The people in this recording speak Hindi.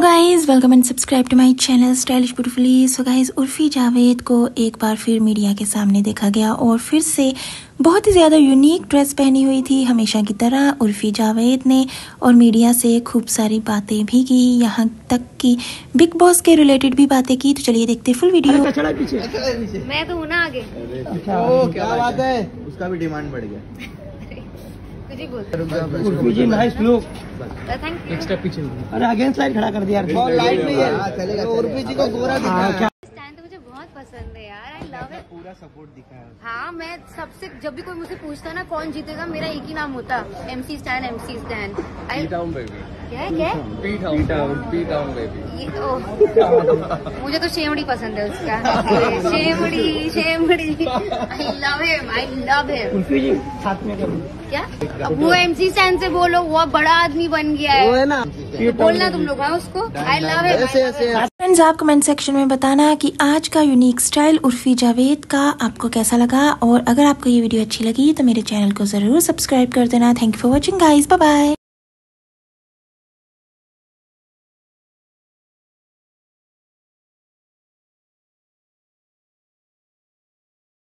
Hello guys welcome and subscribe to my channel stylish beautifully so guys Urfi Javed को एक बार फिर मीडिया के सामने देखा गया और फिर से बहुत ही ज़्यादा यूनिक ड्रेस पहनी हुई थी। हमेशा की तरह उर्फी जावेद ने और मीडिया से खूब सारी बातें भी की। यहाँ तक कि बिग बॉस के रिलेटेड भी बातें की। तो चलिए देखते फुल वीडियो मैं तो हूँ ना आगे। ओ क्या बात है? उसका भी डिमांड बढ़ गया। अरे अगेंस्ट लाइट खड़ा कर दिया यार। लाइट नहीं है। उर्फी जी को गोरा दिखा हाँ, है क्या? स्टैंड तो मुझे बहुत पसंद है यार। आई लव इट पूरा सपोर्ट दिखा है हाँ मैं सबसे जब भी कोई मुझसे पूछता ना कौन जीतेगा मेरा एक ही नाम होता। एमसी स्टैंड एमसी स्टैंड आई क्या है क्या है? ये ओ, मुझे तो शेमड़ी पसंद है उसका। शेमड़ी शेमड़ी I love him I love him साथ में क्या? अब वो एमसी स्टैंड से बोलो वो बड़ा आदमी बन गया वो है है ना तो बोलना तुम लोग हाँ उसको। आई लव ऐसे हिम फ्रेंड्स आप कमेंट सेक्शन में बताना कि आज का यूनिक स्टाइल उर्फी जावेद का आपको कैसा लगा। और अगर आपको ये वीडियो अच्छी लगी तो मेरे चैनल को ज़रूर सब्सक्राइब कर देना। Thank you for watching guys bye bye